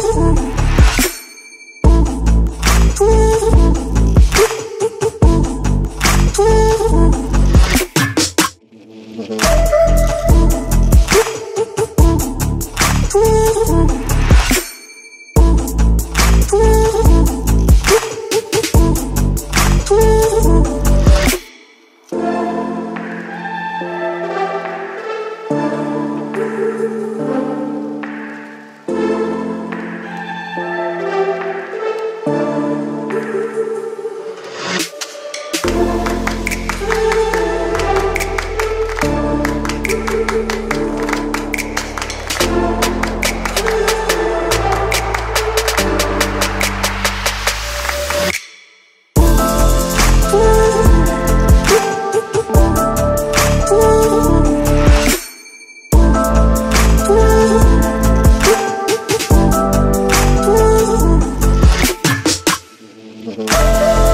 Thank you. Bye.